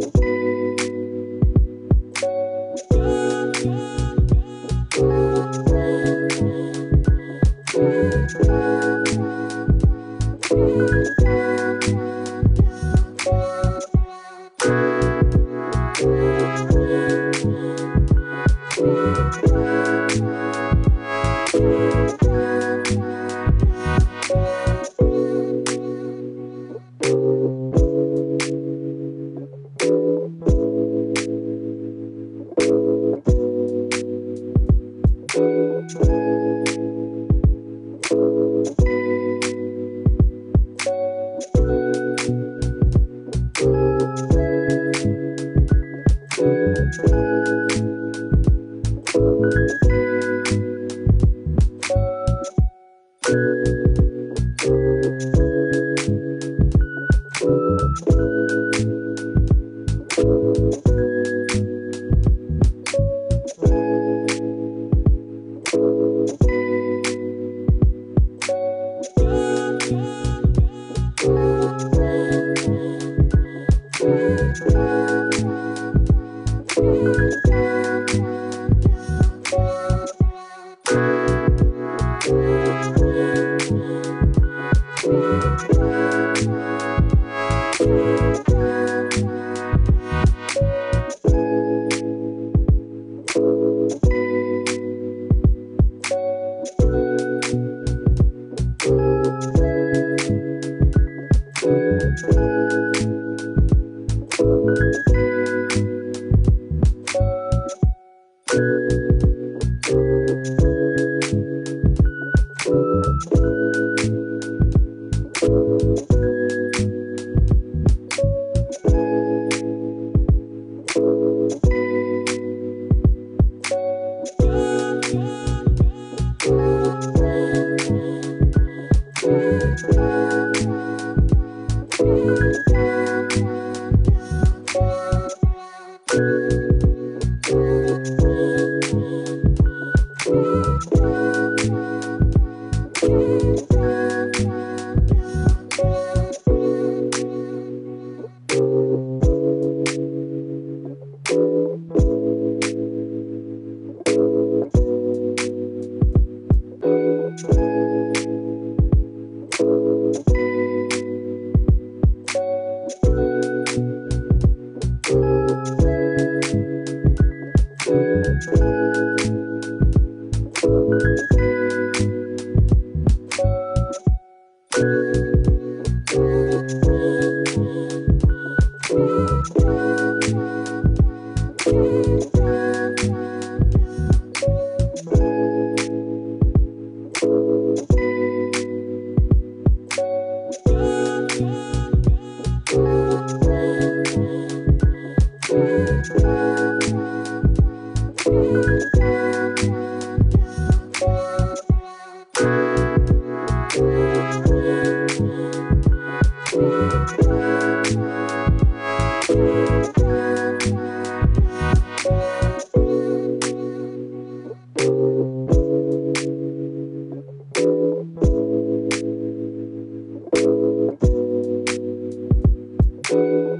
Thank Thank you.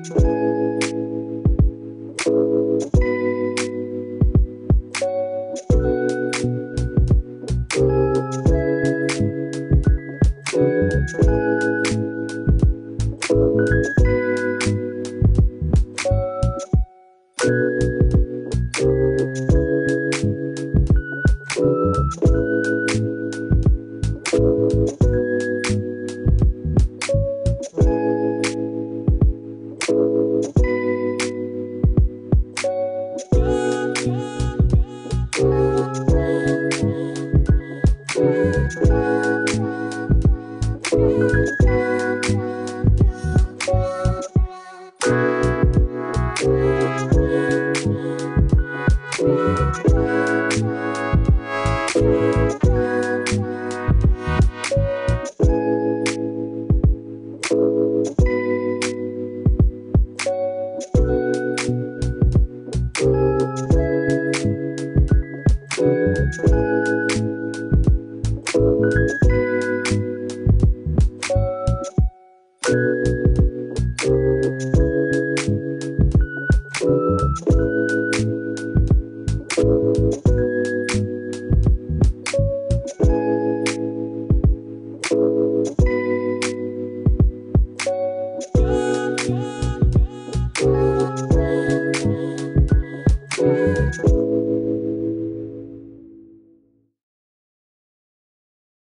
you.